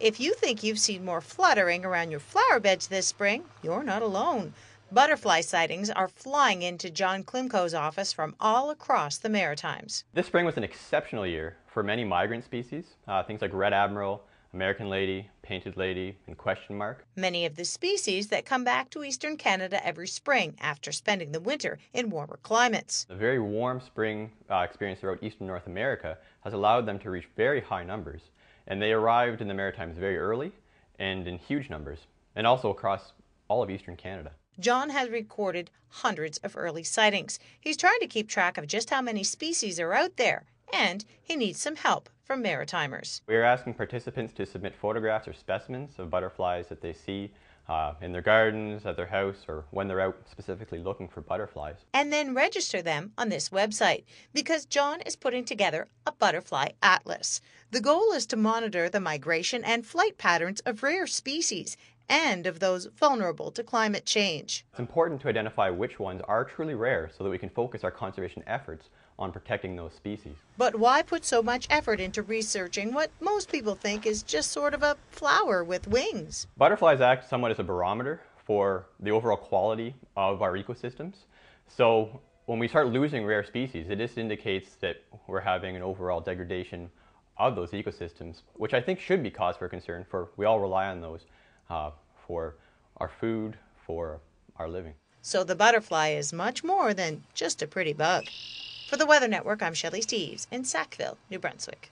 If you think you've seen more fluttering around your flower beds this spring, you're not alone. Butterfly sightings are flying into John Klymko's office from all across the Maritimes. This spring was an exceptional year for many migrant species, uh, things like red admiral, American lady, painted lady, and question mark. Many of the species that come back to eastern Canada every spring after spending the winter in warmer climates. The very warm spring uh, experience throughout eastern North America has allowed them to reach very high numbers, and they arrived in the Maritimes very early and in huge numbers, and also across all of eastern Canada. John has recorded hundreds of early sightings. He's trying to keep track of just how many species are out there, and he needs some help from Maritimers. We are asking participants to submit photographs or specimens of butterflies that they see uh, in their gardens, at their house, or when they're out specifically looking for butterflies. And then register them on this website because John is putting together a butterfly atlas. The goal is to monitor the migration and flight patterns of rare species and of those vulnerable to climate change. It's important to identify which ones are truly rare so that we can focus our conservation efforts on protecting those species. But why put so much effort into researching what most people think is just sort of a flower with wings? Butterflies act somewhat as a barometer for the overall quality of our ecosystems. So when we start losing rare species, it just indicates that we're having an overall degradation of those ecosystems, which I think should be cause for concern for we all rely on those uh, for our food, for our living. So the butterfly is much more than just a pretty bug. For the Weather Network, I'm Shelley Steeves in Sackville, New Brunswick.